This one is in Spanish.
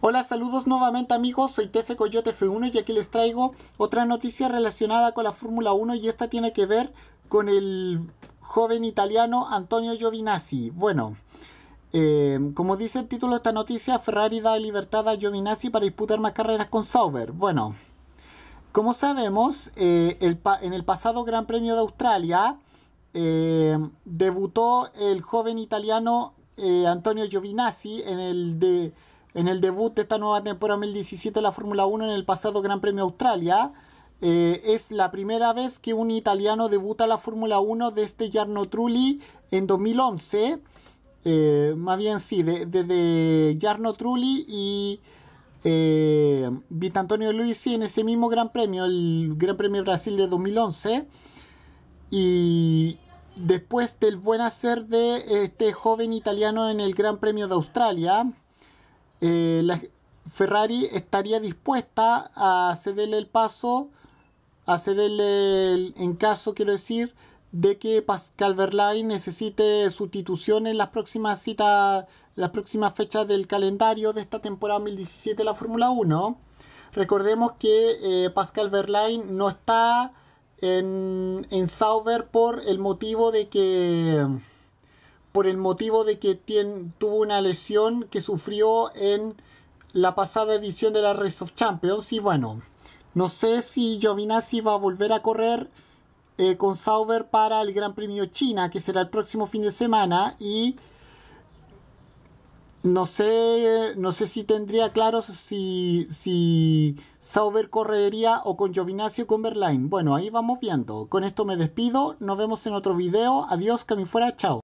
Hola, saludos nuevamente amigos, soy Tefe Coyote F1 y aquí les traigo otra noticia relacionada con la Fórmula 1 y esta tiene que ver con el joven italiano Antonio Giovinazzi. Bueno, eh, como dice el título de esta noticia, Ferrari da libertad a Giovinazzi para disputar más carreras con Sauber. Bueno, como sabemos, eh, en el pasado Gran Premio de Australia eh, debutó el joven italiano Antonio Giovinazzi en el de en el debut de esta nueva temporada 2017 de la Fórmula 1 en el pasado Gran Premio Australia. Eh, es la primera vez que un italiano debuta la Fórmula 1 desde Jarno Trulli en 2011. Eh, más bien sí, desde de, Trulli y eh, Vitantonio Luisi en ese mismo Gran Premio, el Gran Premio Brasil de 2011. Y después del buen hacer de este joven italiano en el Gran Premio de Australia, eh, la Ferrari estaría dispuesta a cederle el paso, a cederle en caso, quiero decir, de que Pascal Verlaine necesite sustitución en las próximas citas, las próximas fechas del calendario de esta temporada 2017 de la Fórmula 1. Recordemos que eh, Pascal Verlaine no está en, en Sauber por el motivo de que por el motivo de que tuvo una lesión que sufrió en la pasada edición de la Race of Champions. Y bueno, no sé si Giovinazzi va a volver a correr eh, con Sauber para el Gran Premio China, que será el próximo fin de semana. Y no sé, no sé si tendría claro si, si Sauber correría o con Giovinazzi o con Berlain. Bueno, ahí vamos viendo. Con esto me despido. Nos vemos en otro video. Adiós, que fuera. Chao.